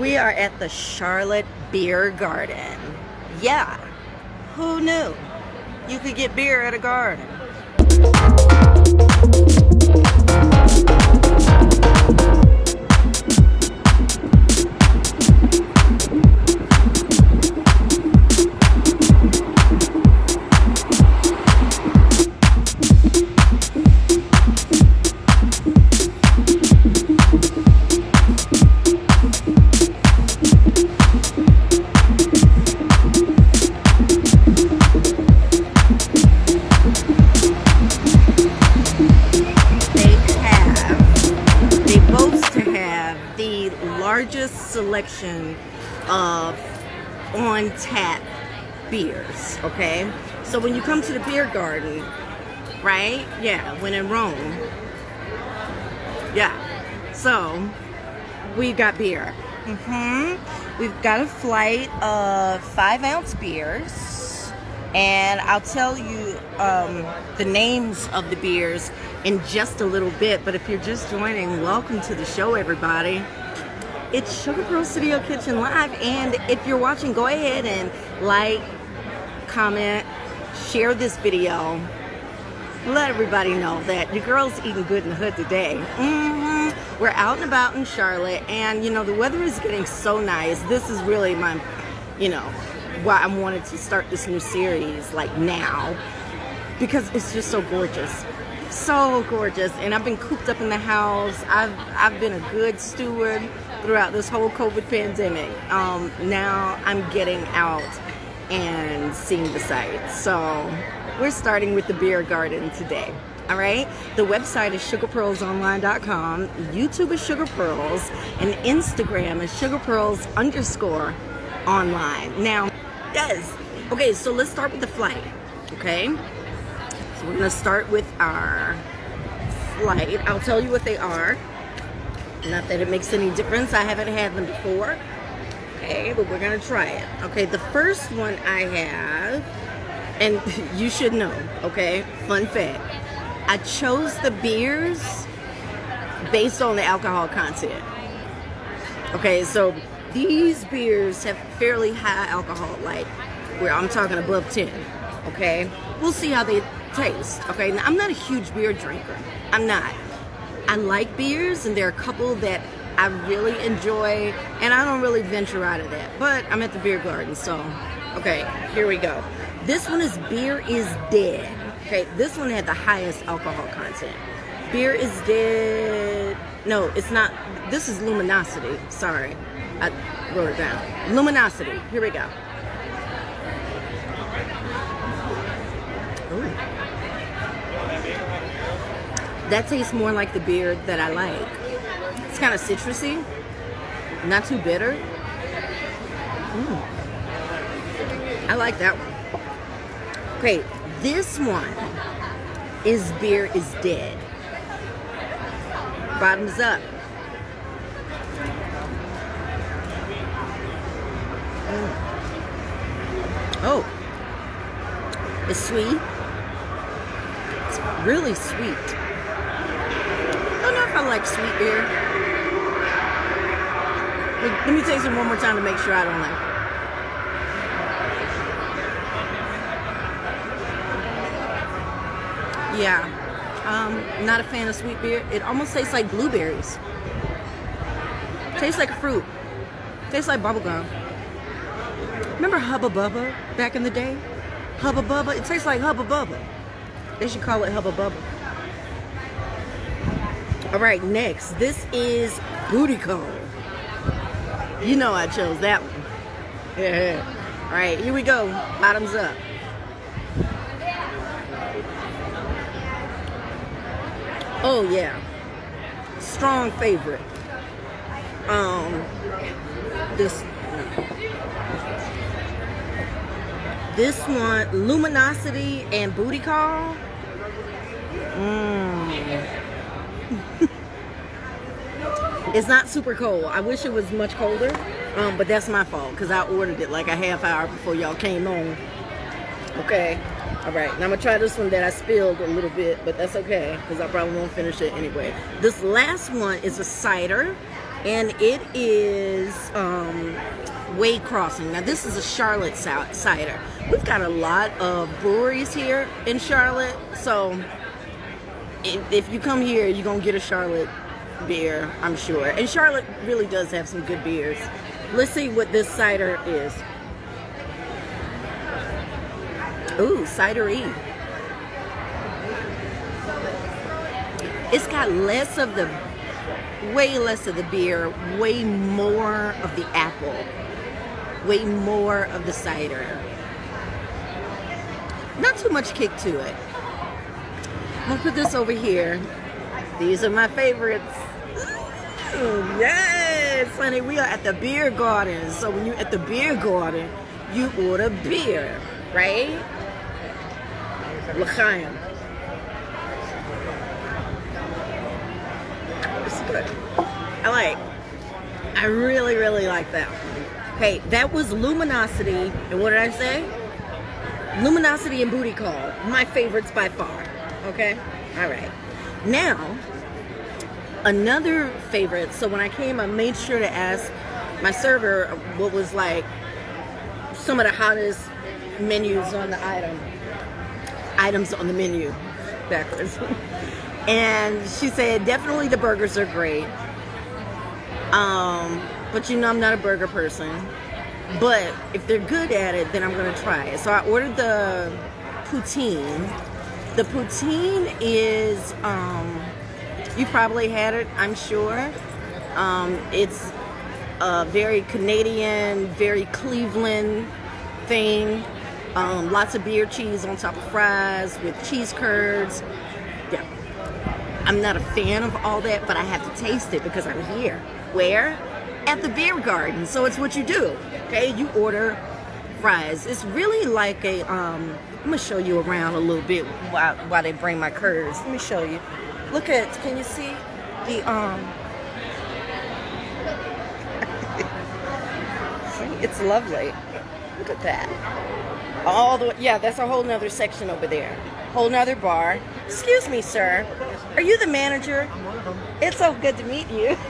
We are at the Charlotte Beer Garden. Yeah, who knew? You could get beer at a garden. Selection of on tap beers. Okay, so when you come to the beer garden, right? Yeah, when in Rome. Yeah, so we've got beer. Mm-hmm. We've got a flight of five ounce beers, and I'll tell you um, the names of the beers in just a little bit. But if you're just joining, welcome to the show, everybody. It's Sugar Pearl Studio Kitchen Live, and if you're watching, go ahead and like, comment, share this video. Let everybody know that your girl's eating good in the hood today. hmm We're out and about in Charlotte, and you know the weather is getting so nice. This is really my, you know, why I wanted to start this new series like now because it's just so gorgeous so gorgeous and i've been cooped up in the house. I've i've been a good steward throughout this whole covid pandemic. Um, now i'm getting out and seeing the sights. So we're starting with the beer garden today all right? The website is sugarpearlsonline.com youtube is sugar pearls and instagram is sugar pearls underscore online. Now yes. Okay so let's start with the flight okay we're gonna start with our flight. I'll tell you what they are. Not that it makes any difference. I haven't had them before. Okay, but we're gonna try it. Okay, the first one I have, and you should know, okay, fun fact. I chose the beers based on the alcohol content. Okay, so these beers have fairly high alcohol, like where I'm talking above 10. Okay, we'll see how they taste. Okay, now I'm not a huge beer drinker. I'm not. I like beers, and there are a couple that I really enjoy, and I don't really venture out of that. But I'm at the beer garden, so okay, here we go. This one is Beer is Dead. Okay, this one had the highest alcohol content. Beer is Dead. No, it's not. This is Luminosity. Sorry, I wrote it down. Luminosity. Here we go. Ooh. That tastes more like the beer that I like. It's kind of citrusy, not too bitter. Mm. I like that one. Okay, this one is beer is dead. Bottoms up. Mm. Oh, it's sweet. It's really sweet. I don't know if I like sweet beer. Let let me taste it one more time to make sure I don't like it. Yeah, um, not a fan of sweet beer. It almost tastes like blueberries. Tastes like fruit. Tastes like bubblegum. Remember Hubba Bubba back in the day? Hubba Bubba. It tastes like Hubba Bubba. They should call it Hubba Bubba. All right, next. This is Booty Call. You know I chose that one. Yeah. All right, here we go. Bottoms up. Oh yeah. Strong favorite. Um this this one luminosity and booty call mm. It's not super cold i wish it was much colder um, but that's my fault because i ordered it like a half hour before y'all came on okay all right now i'm gonna try this one that i spilled a little bit but that's okay because i probably won't finish it anyway this last one is a cider and it is um, Wade Crossing. Now, this is a Charlotte cider. We've got a lot of breweries here in Charlotte, so if, if you come here, you're gonna get a Charlotte beer, I'm sure. And Charlotte really does have some good beers. Let's see what this cider is. Ooh, cidery. It's got less of the, way less of the beer, way more of the apple, way more of the cider. Not too much kick to it. Gonna put this over here. These are my favorites. Yes, honey, we are at the beer garden. So when you're at the beer garden, you order beer, right? L'chaim. It's good. I like. I really, really like that. Okay, that was Luminosity. And what did I say? Luminosity and Booty Call. My favorites by far. Okay? All right. Now, another favorite. So when I came, I made sure to ask my server what was like some of the hottest menus on the item items on the menu backwards. and she said, definitely the burgers are great. Um, but you know, I'm not a burger person. But if they're good at it, then I'm gonna try it. So I ordered the poutine. The poutine is, um, you probably had it, I'm sure. Um, it's a very Canadian, very Cleveland thing. Um, lots of beer cheese on top of fries with cheese curds. Yeah. I'm not a fan of all that, but I have to taste it because I'm here. Where? At the beer garden. So it's what you do. Okay, you order fries. It's really like a, um, I'm gonna show you around a little bit while, while they bring my curds. Let me show you. Look at, can you see the, um, see, it's lovely. Look at that all the way, yeah, that's a whole nother section over there. Whole nother bar. Excuse me, sir. Are you the manager? It's so good to meet you.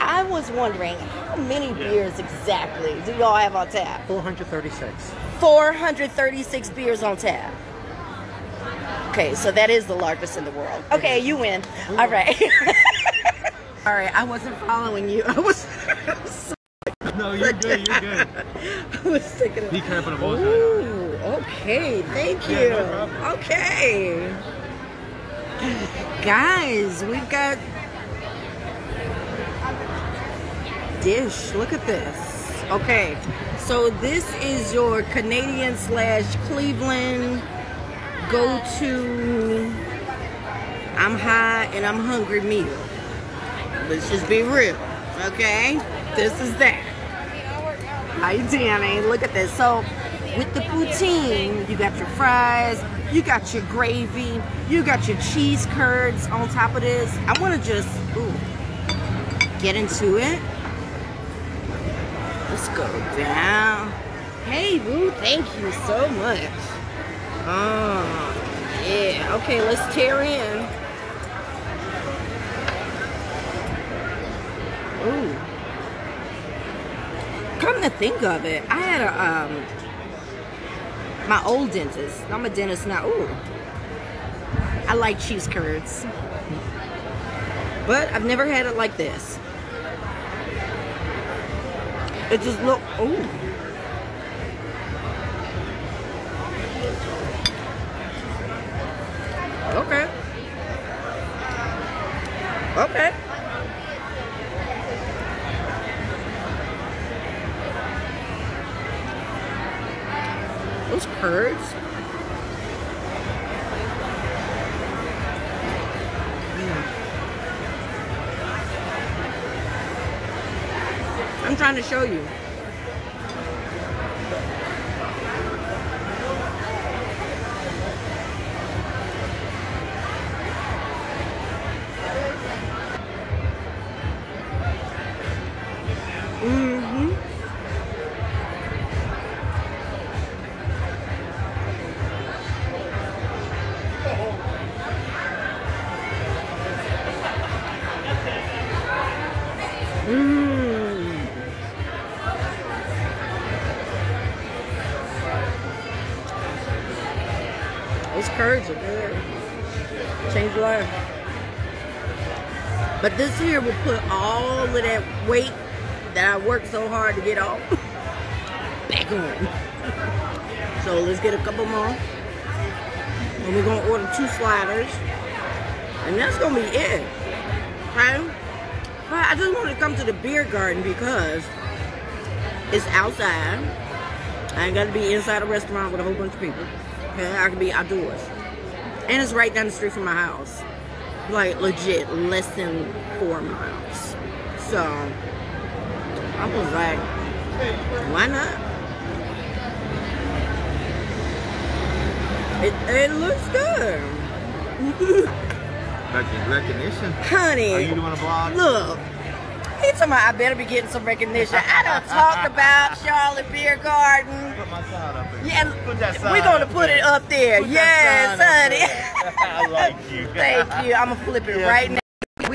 I was wondering, how many beers exactly do y'all have on tap? 436. 436 beers on tap. Okay, so that is the largest in the world. Okay, you win. All right. All right, I wasn't following you. I was no, you're good. You're good. I was thinking. Be careful of Ooh, okay. Thank you. Yeah, no okay. Guys, we've got dish. Look at this. Okay, so this is your Canadian slash Cleveland go to I'm high and I'm hungry meal. Let's just be real, okay? This is that. Hi, Danny. Look at this. So, with the poutine, you got your fries, you got your gravy, you got your cheese curds on top of this. I want to just, ooh, get into it. Let's go down. Hey, boo, thank you so much. Oh, yeah. Okay, let's tear in. Ooh come to think of it, I had a um my old dentist. I'm a dentist now. Ooh. I like cheese curds. But I've never had it like this. It just look ooh. Those curds. Mm. I'm trying to show you. To get off back on. So let's get a couple more. And we're gonna order two sliders. And that's gonna be it. Okay? But I just want to come to the beer garden because it's outside. I ain't gotta be inside a restaurant with a whole bunch of people. Okay, I can be outdoors. And it's right down the street from my house. Like legit, less than four miles. So I was like, why not? It, it looks good. Recognition. Honey. Are you doing a vlog? Look, he talking about I better be getting some recognition. I done talked about Charlotte Beer Garden. Put my sign up there. Yeah, Put we're gonna put there. it up there. Put yes, honey. there. I like you. Thank you. I'm gonna flip it Yeah. right now.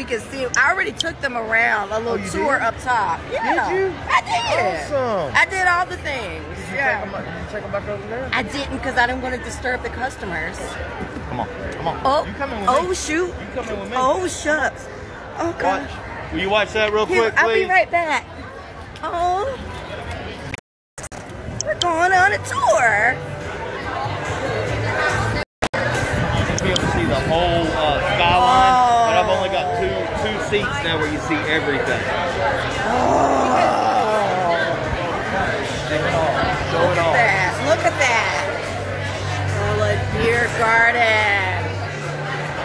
Can see. I already took them around a little Oh, tour did? up top. Yeah, you? I did. Awesome. I did all the things. Did you yeah. Check them, did you check them back over there? I didn't because I didn't want to disturb the customers. Come on. Come on. Oh, You coming with oh me? shoot. You coming with me? Oh shucks. Oh gosh. Watch. Will you watch that real Here, quick, I'll please? be right back. Oh, we're going on a tour. Everything. Show it all. Show it. That. Look at that. Charlotte Beer Garden.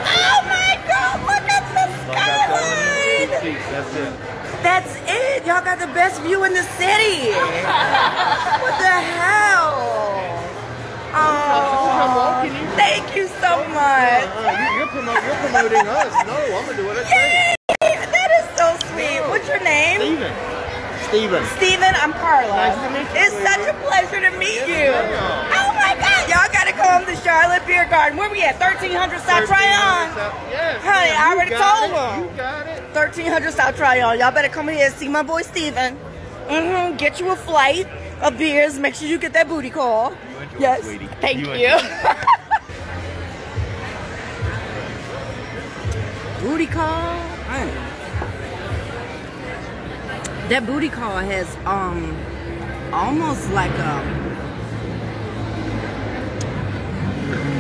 Oh my God! Look at the So I got those two skyline. That's it. That's it. Y'all got the best view in the city. what the hell? Oh, thank you so much. Uh, you, you're, promoting us. No, I'm gonna do what I say. Steven. Steven, I'm Carla. Nice to meet you, It's sweetie. such a pleasure to meet Yes, you. ma'am. Oh my God, y'all gotta come to Charlotte Beer Garden. Where we at? 1300 South Tryon. Yes. Honey, ma'am, I you already got told it. them. You got it. 1300 South Tryon. Y'all better come here and see my boy Steven. Mm-hmm. Get you a flight of beers. Make sure you get that booty call. You enjoy Yes. sweetie. Thank You you. booty call. That booty call has um almost like a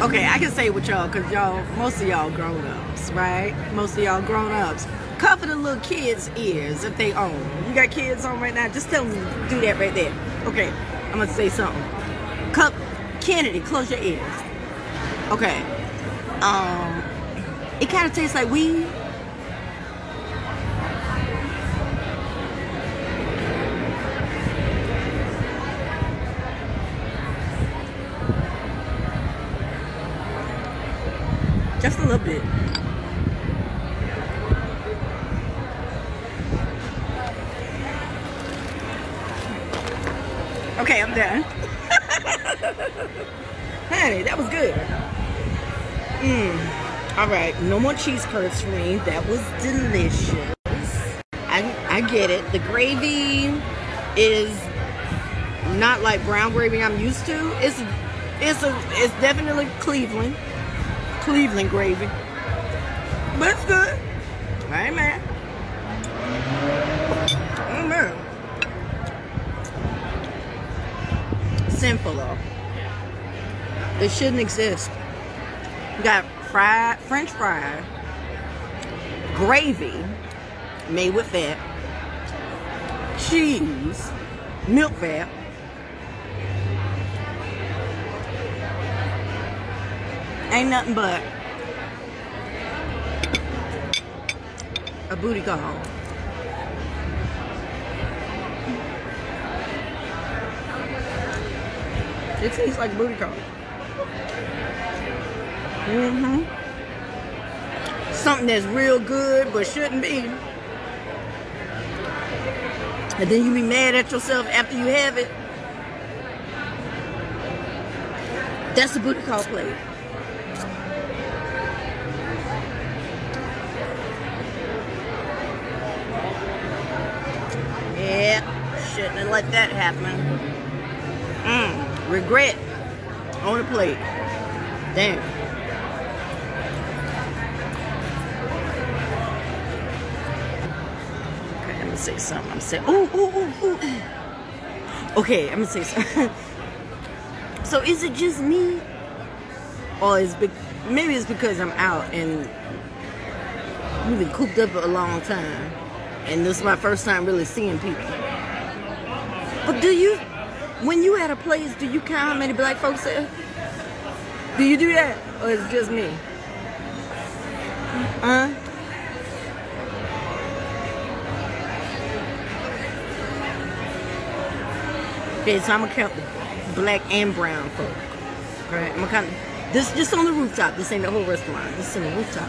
Okay, I can say it with y'all because y'all, most of y'all grown ups, right? Most of y'all grown ups. Cover the little kids' ears if they own. You got kids on right now? Just tell them do that right there. Okay, I'm gonna say something. Cup Kennedy, close your ears. Okay. Um, it kind of tastes like weed. Just a little bit. Okay, I'm done. Honey, that was good. Mmm. All right, no more cheese curds for me. That was delicious. I, I get it. The gravy is not like brown gravy I'm used to. It's it's a it's definitely Cleveland. Cleveland gravy. But it's good. I ain't mad. Simple though. It shouldn't exist. You got fried French fry, gravy made with fat, cheese, milk fat, ain't nothing but a booty call. It tastes like booty call. Mm-hmm. Something that's real good but shouldn't be. And then you be mad at yourself after you have it. That's a booty call plate. Yeah, shouldn't have let that happen. Mmm, regret on the plate. Damn. Okay, I'm gonna say something. I'm saying, ooh, ooh, ooh, ooh, ooh. Okay, I'm gonna say something. so is it just me? Or is be- maybe it's because I'm out and we've been cooped up a long time. And this is my first time really seeing people. But do you, when you at a place, do you count how many black folks there? Do you do that? Or is it just me? Huh? Okay, so I'm gonna count the black and brown folk. Okay, I'm gonna count this just on the rooftop. This ain't the whole restaurant. This is on the rooftop.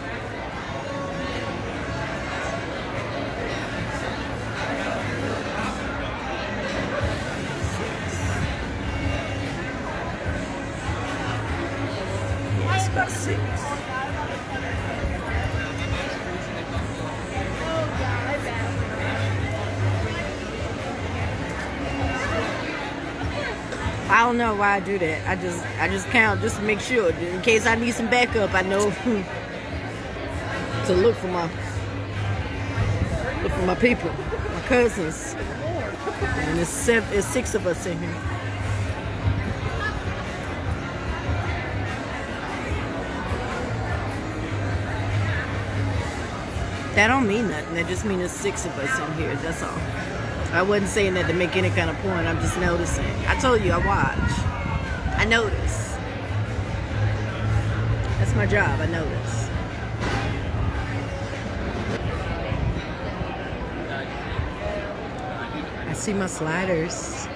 Don't know why I do that. I just I just count just to make sure. In case I need some backup, I know to look for my look for my people, my cousins. And there's seven, there's six of us in here. That don't mean nothing. That just means there's six of us in here. That's all. I wasn't saying that to make any kind of point. I'm just noticing. I told you I watch. I notice. That's my job. I notice. I see my sliders.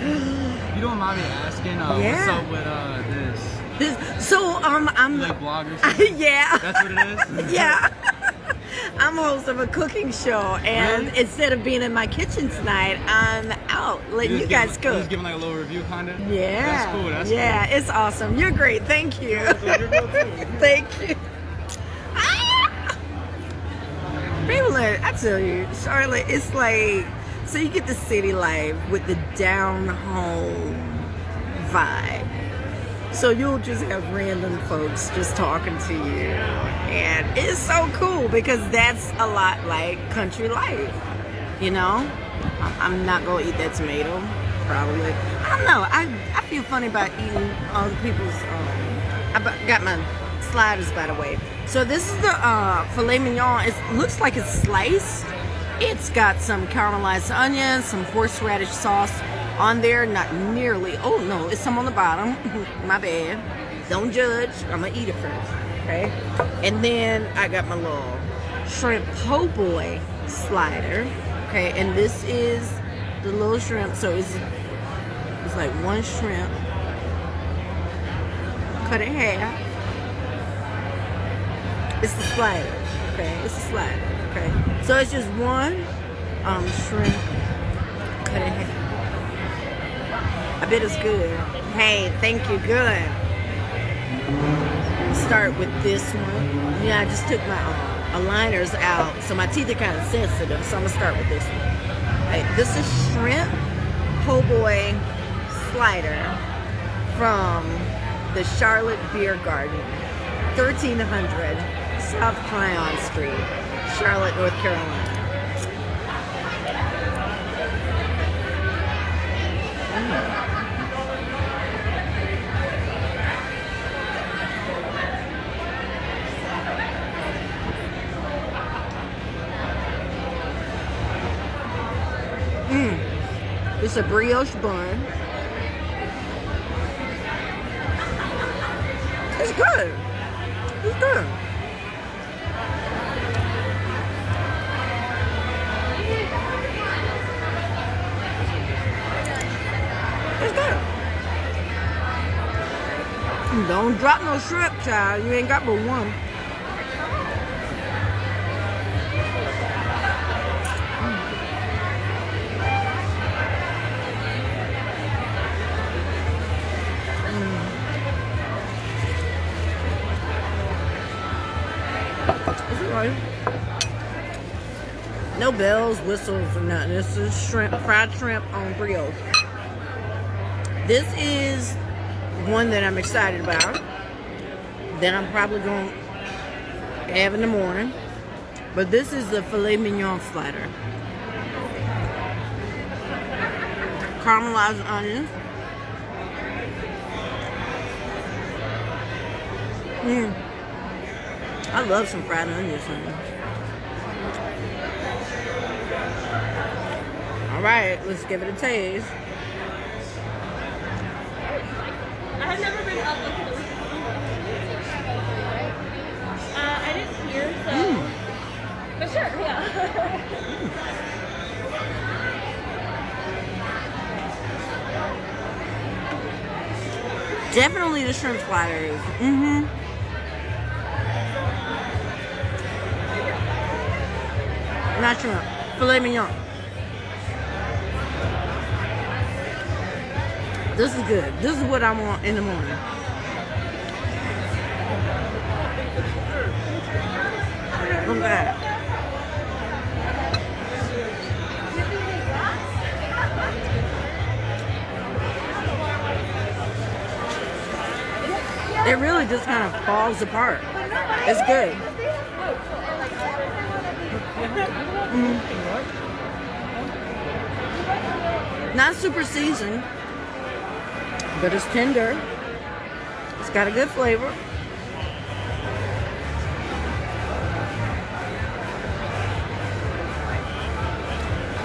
You don't mind me asking, uh, Yeah. what's up with uh, this? This, so um, I'm. Like bloggers? yeah. That's what it is? yeah. I'm host of a cooking show, and Really? instead of being in my kitchen tonight, I'm out letting you, just guys giving, cook. Just giving like a little review, kind of. Yeah. That's cool. That's yeah, it's awesome. You're great. Thank you. Thank you. Ah! People are, I tell you, Charlotte, it's like, so you get the city life with the down home vibe. So you'll just have random folks just talking to you. And it's so cool because that's a lot like country life. You know? I'm- not going to eat that tomato, probably. I don't know. I, I feel funny about eating other people's. Um, I got my sliders, by the way. So this is the uh, filet mignon. It looks like it's sliced. It's got some caramelized onions, some horseradish sauce on there. Not nearly. Oh no, it's some on the bottom. my bad. Don't judge. I'm gonna eat it first. Okay. And then I got my little shrimp po' boy slider. Okay. And this is the little shrimp. So it's it's like one shrimp. Cut it in half. It's the slider. Okay. It's the slider. Okay. So it's just one um shrimp cut in half. I bet it's good. Hey, thank you. Good. Start with this one. Yeah, I just took my uh, aligners out, so my teeth are kind of sensitive. So I'm gonna start with this one. Hey, this is shrimp po' boy slider from the Charlotte Beer Garden, 1300 South Tryon Street, Charlotte, North Carolina. It's a brioche bun. It's good. It's good. It's good. Don't drop no shrimp, child. You ain't got but one. No bells, whistles, or nothing. This is shrimp, fried shrimp on brioche. This is one that I'm excited about that I'm probably going to have in the morning. But this is the filet mignon slider. Caramelized onions. Mm. I love some fried onions. Honey. All right, let's give it a taste. I have never been up into Uh, I didn't hear, so. But sure, yeah. Definitely the shrimp sliders. Mm-hmm. Not shrimp. Filet mignon. This is good. This is what I want in the morning. Look at that. It really just kind of falls apart. It's good. Not super seasoned, but it's tender. It's got a good flavor.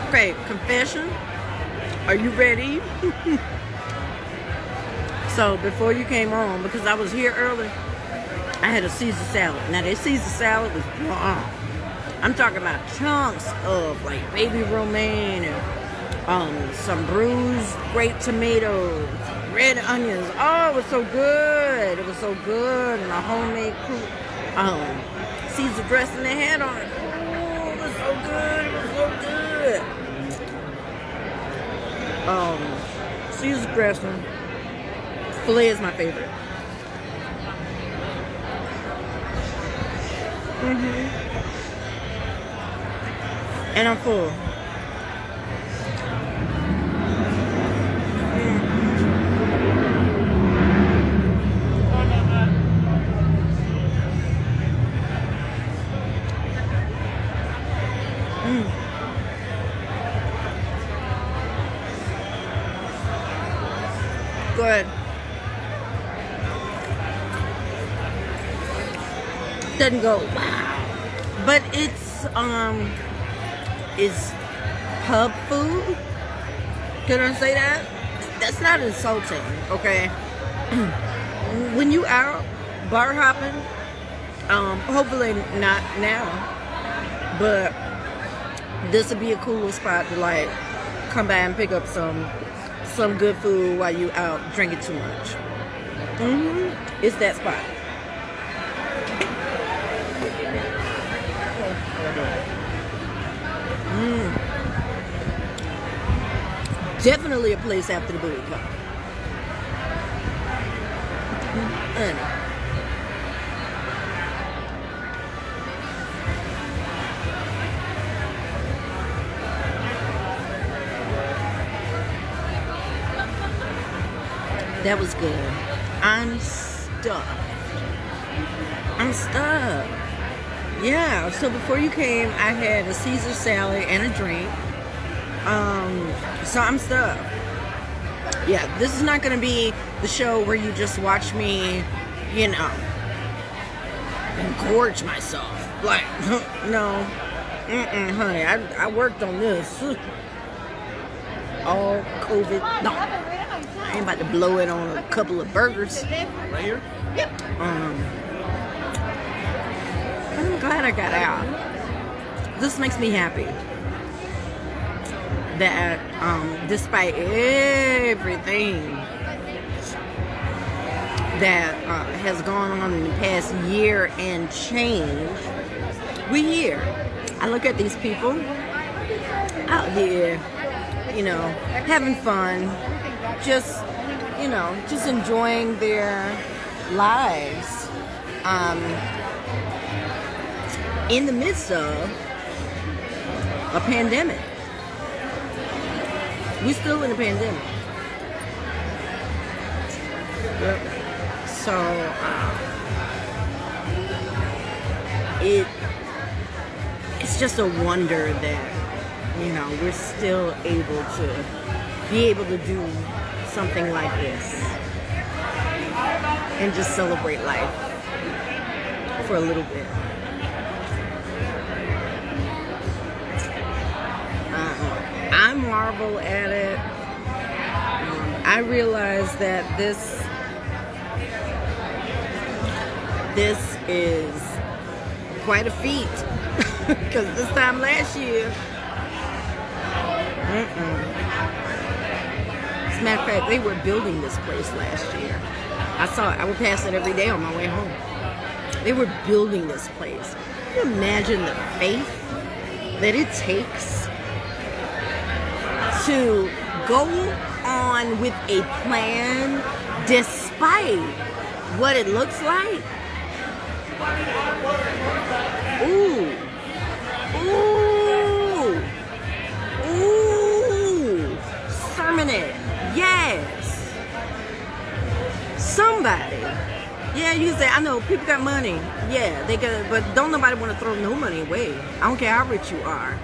Okay, confession. Are you ready? so before you came on, because I was here early, I had a Caesar salad. Now that Caesar salad was bomb. I'm talking about chunks of like baby romaine and um, some bruised grape tomatoes, red onions. Oh, it was so good. It was so good. And a homemade um, Caesar dressing they had on it. Oh, it was so good. It was so good. Um, Caesar dressing. Filet is my favorite. Mm-hmm. And I'm full. Good. Doesn't go wow, but it's um, is pub food. Can I say that? That's not insulting, okay? when you out bar hopping, um, hopefully not now, but this would be a cool spot to like come by and pick up some some good food while you out drinking too much. Mm-hmm. It's that spot. Definitely a place after the booty call. Mm. That was good. I'm stuffed. I'm stuffed. Yeah, so before you came, I had a Caesar salad and a drink. Um, so I'm stuffed. Yeah, this is not going to be the show where you just watch me, you know, gorge myself. Like, no. Mm-mm, honey, I, I worked on this. All COVID. No. I ain't about to blow it on a couple of burgers. Right here? Um, I'm glad I got out. This makes me happy. That um, despite everything that uh, has gone on in the past year and change, we here. I look at these people out here, you know, having fun, just you know, just enjoying their lives um, in the midst of a pandemic. We're still in a pandemic. So um, it it's just a wonder that you know we're still able to be able to do something like this and just celebrate life for a little bit. I marvel at it. Um, I realize that this this is quite a feat because this time last year. Mm-mm. As a matter of fact, they were building this place last year. I saw it. I would pass it every day on my way home. They were building this place. Can you imagine the faith that it takes to go on with a plan despite what it looks like? Ooh. Ooh. Ooh. Sermon it. Yes. Somebody. Yeah, you say, I know people got money. Yeah, they got, but don't nobody want to throw no money away. I don't care how rich you are.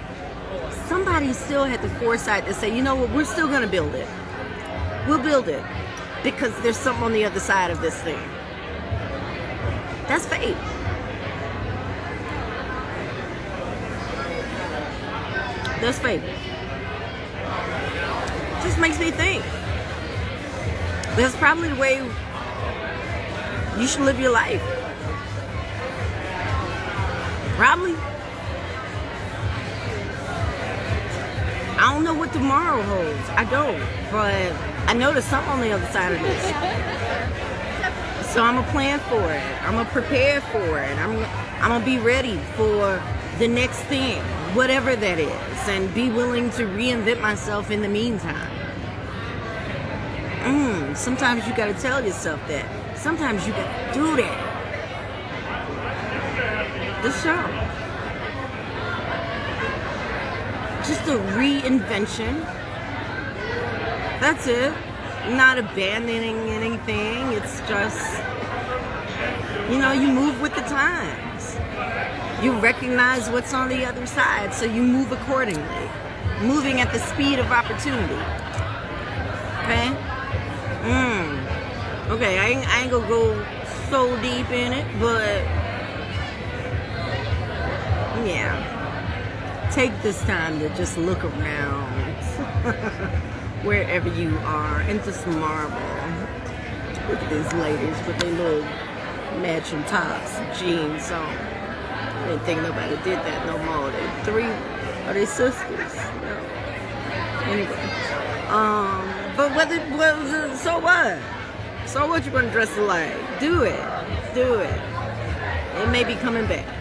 Somebody still had the foresight to say, you know what, we're still going to build it. We'll build it because there's something on the other side of this thing. That's faith. That's faith. Just makes me think. That's probably the way you should live your life. Probably. Don't know what tomorrow holds. I don't. But I know there's something on the other side of this. So I'm gonna plan for it. I'm gonna prepare for it. I'm I'm gonna be ready for the next thing, whatever that is, and be willing to reinvent myself in the meantime. Mm, sometimes you gotta tell yourself that. Sometimes you gotta do that. The show. A reinvention. That's it. Not abandoning anything. It's just, you know, you move with the times. You recognize what's on the other side, so you move accordingly. Moving at the speed of opportunity. Okay? Mm. Okay, I ain't, I ain't gonna go so deep in it, but yeah. Take this time to just look around wherever you are and just marvel. Look at these ladies with their little matching tops, jeans on. I didn't think nobody did that no more. They three are they sisters? No. Anyway. Um, but whether so what? So what you gonna dress like? Do it. Do it. It may be coming back.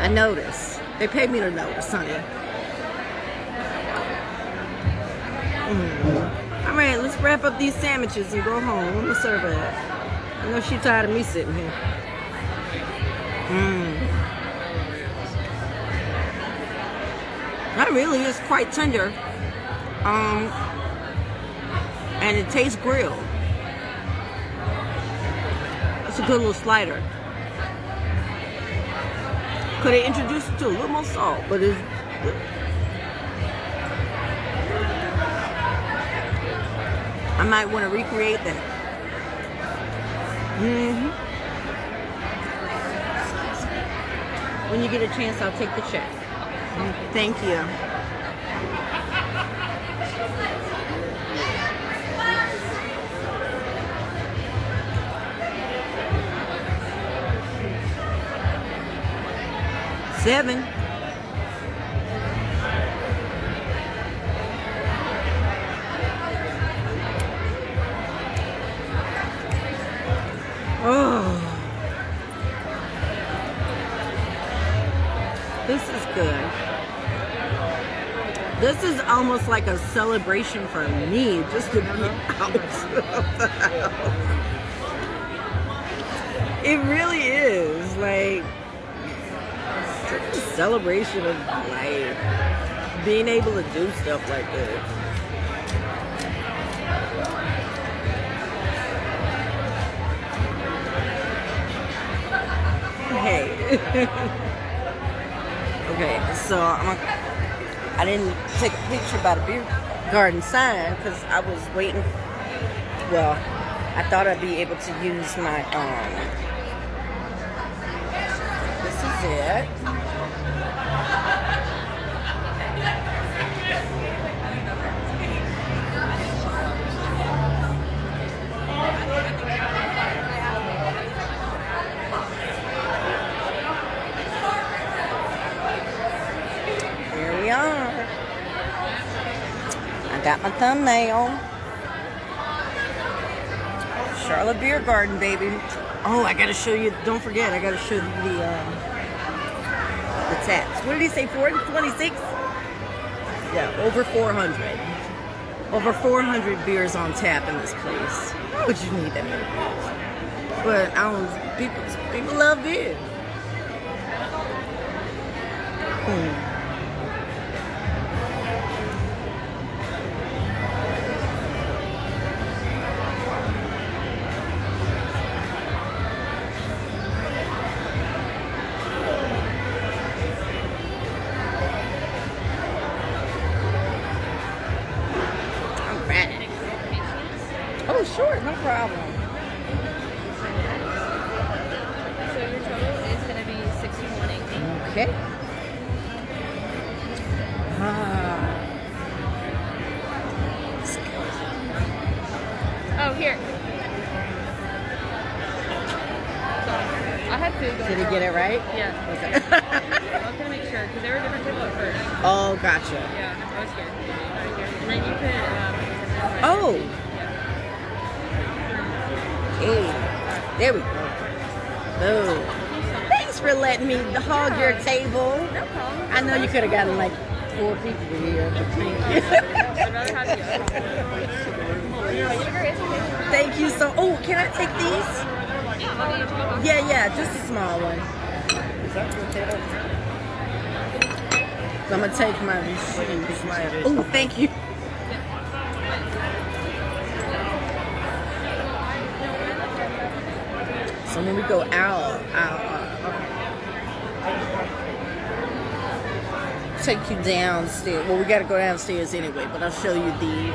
I notice. They pay me to notice, honey. Mm. All right, let's wrap up these sandwiches and go home. I'm gonna serve her. I know she's tired of me sitting here. Mmm. That really is quite tender. Um, and it tastes grilled. It's a good little slider. Could have introduced it to a little more salt, but it's good. I might want to recreate that. hmm When you get a chance, I'll take the check. Thank you. Seven. Oh. This is good. This is almost like a celebration for me just to be uh-huh. out of the house. It really is like celebration of life. Being able to do stuff like this. Hey. okay, so I'm a, I didn't take a picture by the beer garden sign because I was waiting. Well, I thought I'd be able to use my um. This is it. Got my thumbnail. Charlotte Beer Garden, baby. Oh, I gotta show you. Don't forget, I gotta show you the um, the taps. What did he say? 426? Yeah, over 400. Over 400 beers on tap in this place. Why would you need that many beers? But I don't. People, people love beer. Hmm. Problem. So your total is going to be sixty-one eighteen. Okay. Ah. Oh, here. I had food Did he get it right? Yeah. Okay. I was going to make sure because they were different people at first. oh, gotcha. Yeah, I was scared. I was scared. And then you could. Um, Oh. Hey, there we go. Oh. Thanks for letting me hog your table. No problem. I know you could have gotten like four people here, but thank you. I'd rather have you. thank you so. Oh, can I take these? You told me. Yeah, yeah, just a small one. So I'm gonna take my shoes. Oh, thank you. So when we go out, take you downstairs. Well, we gotta go downstairs anyway, but I'll show you the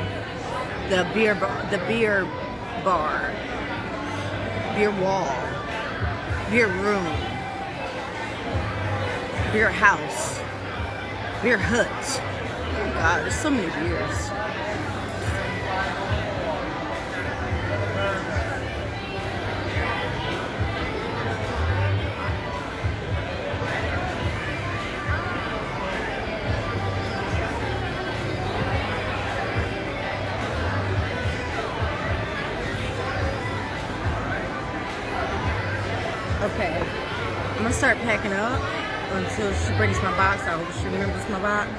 the beer bar, the beer bar, beer wall, beer room, beer house, beer hut. Oh God, there's so many beers. She brings my box. Hope she remembers my box.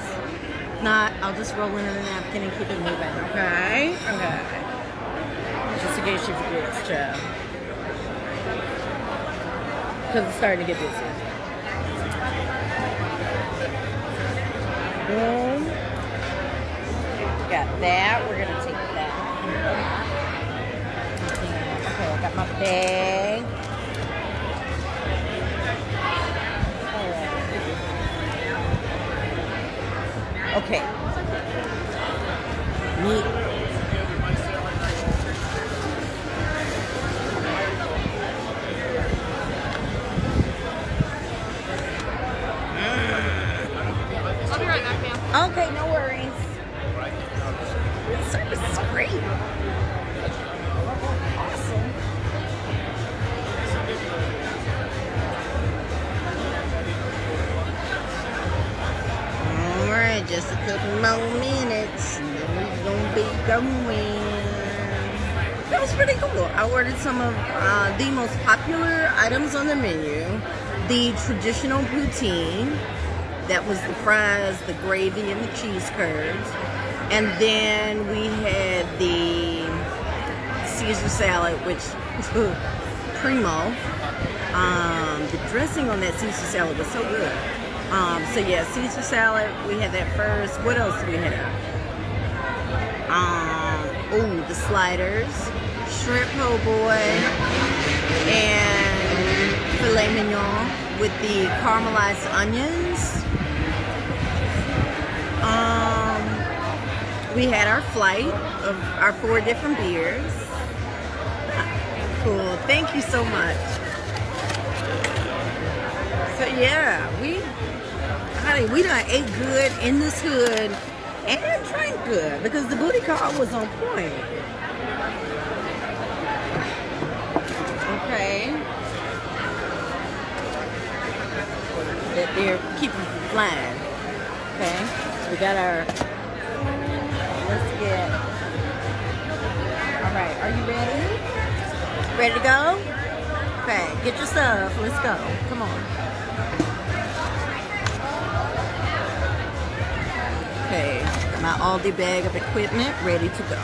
If not, I'll just roll in a napkin and keep it moving. Okay? Okay. Just in case she forgets, child. Because it's starting to get busy. Boom. Got that. We're gonna take that. Okay, I got my bag. Okay. Meat. I'll be right back, ma'am. Okay, no worries. The service is great. Just a couple more minutes, and then we're gonna be going. That was pretty cool. I ordered some of uh, the most popular items on the menu. The traditional poutine, that was the fries, the gravy, and the cheese curds. And then we had the Caesar salad, which primo. Um, the dressing on that Caesar salad was so good. Um, so yeah, Caesar salad, we had that first. What else do we have? Um, oh, the sliders, shrimp po' boy, and filet mignon with the caramelized onions. Um, we had our flight of our four different beers. Cool. Thank you so much. So yeah, we honey, we done ate good in this hood and drank good because the booty call was on point. Okay. That they're keeping from flying. Okay. We got our let's get all right, are you ready? Ready to go? Okay, get your stuff. Let's go. Come on. My Aldi bag of equipment ready to go.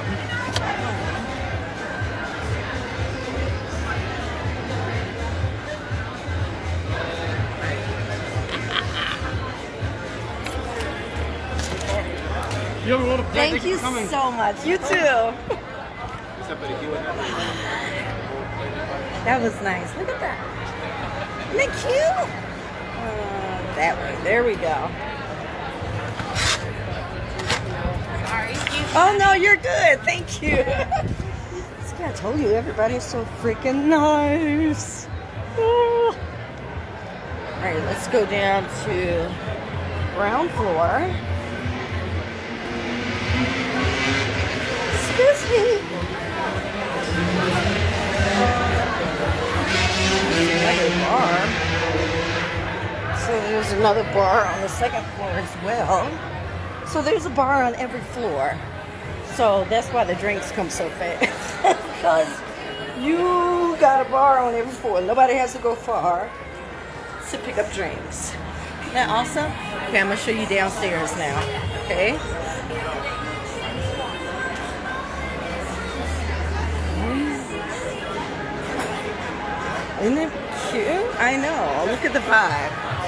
You have a lot of Thank you coming. so much. You too. That was nice. Look at that. Isn't that cute? Uh, that way. There we go. Oh no, you're good. Thank you. See, I told you everybody's so freaking nice. Oh. All right, let's go down to ground floor. Excuse me. Another bar. So there's another bar on the second floor as well. So there's a bar on every floor. So that's why the drinks come so fast. because you got a bar on every floor. Nobody has to go far to pick up drinks. Isn't that awesome? Okay, I'm gonna show you downstairs now. Okay. Isn't it cute? I know. Look at the vibe.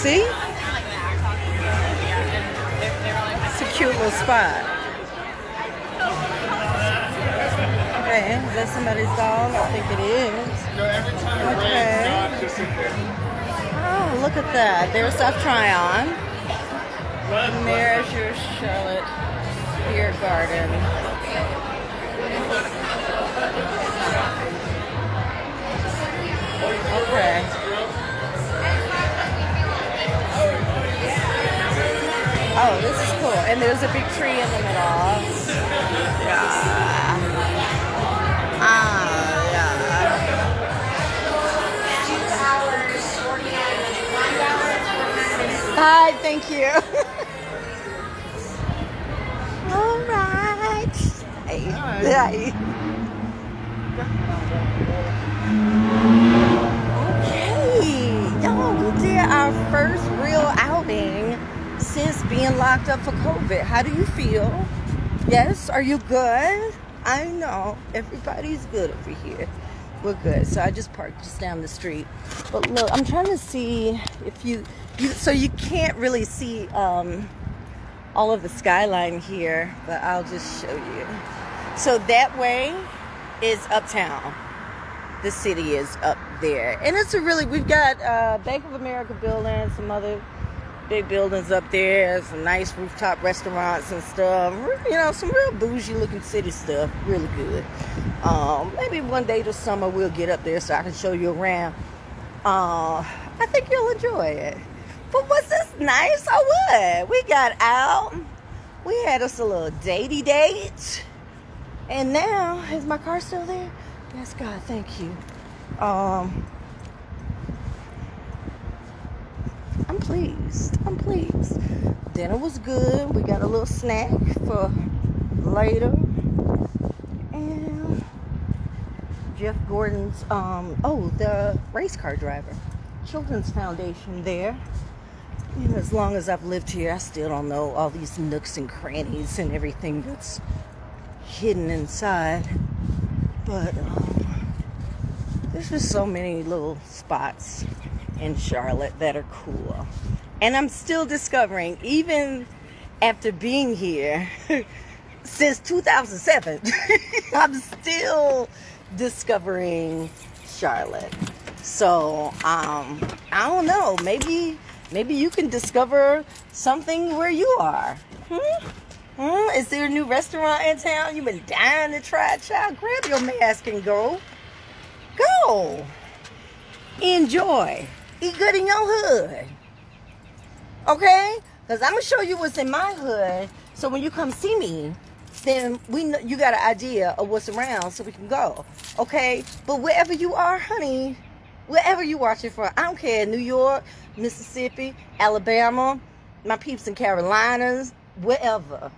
See? It's a cute little spot. Okay, is that somebody's dog? I think it is. Okay. Oh, look at that. There's Self Try On. There's your Charlotte Beer Garden. Okay. Oh, this is cool. And there's a big tree in the middle. Yeah. Ah, yeah. Hi, thank you. All right. Hey. Hi. Up for COVID. How do you feel? Yes? Are you good? I know. Everybody's good over here. We're good. So I just parked just down the street. But look, I'm trying to see if you, you so you can't really see um, all of the skyline here, but I'll just show you. So that way is uptown. The city is up there. And it's a really, we've got uh, Bank of America building, some other big buildings up there, some nice rooftop restaurants and stuff. You know, some real bougie looking city stuff. Really good. Um, maybe one day this summer we'll get up there so I can show you around. Uh, I think you'll enjoy it. But was this nice or what? We got out. We had us a little datey date. And now, is my car still there? Yes, God, thank you. Um, pleased. I'm pleased. Dinner was good. We got a little snack for later. And Jeff Gordon's, um, oh, the race car driver. Children's Foundation there. know, as long as I've lived here, I still don't know all these nooks and crannies and everything that's hidden inside. But um, there's just so many little spots in Charlotte that are cool. And I'm still discovering, even after being here since 2007, I'm still discovering Charlotte. So, um, I don't know. Maybe, maybe you can discover something where you are. Hmm? Hmm? Is there a new restaurant in town you've been dying to try? Child, grab your mask and go. Go. Enjoy. Eat good in your hood. Okay? Because I'm going to show you what's in my hood. So when you come see me, then we know, you got an idea of what's around so we can go. Okay? But wherever you are, honey, wherever you're watching from, I don't care, New York, Mississippi, Alabama, my peeps in Carolinas, wherever.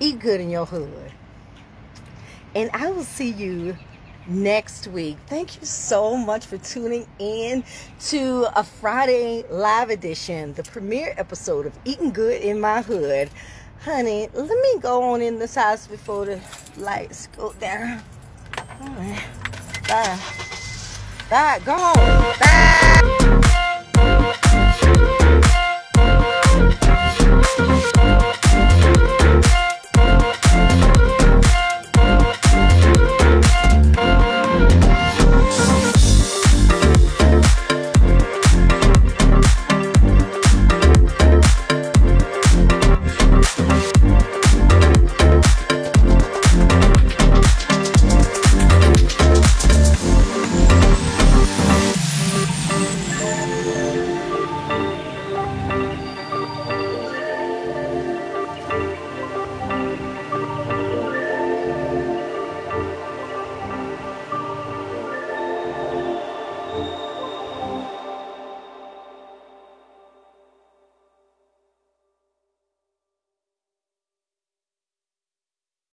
Eat good in your hood. And I will see you next week. Thank you so much for tuning in to a Friday live edition, the premiere episode of Eating Good in My Hood. Honey, let me go on in this house before the lights go down. Bye. Bye. Go on. Bye.